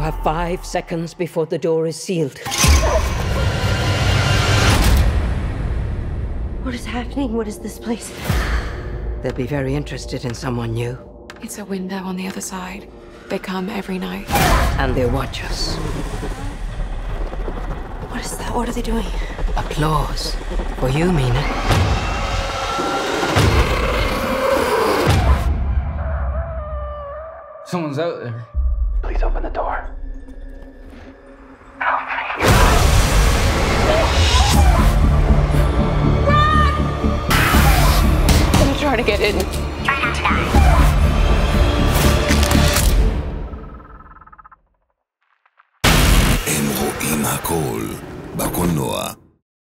have five seconds before the door is sealed. What is happening? What is this place? They'll be very interested in someone new, It's a window on the other side. They come every night. and they watch us. What is that? What are they doing? Applause. For you, Mina. Someone's out there. Please open the door. Run! I'm trying to get in. Try not הכל, בקולנוע.